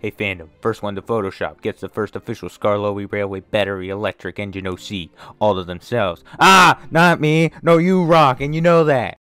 Hey fandom, first one to Photoshop gets the first official Skarloey Railway battery electric engine OC, all to themselves. Ah, not me. No, you rock, and you know that.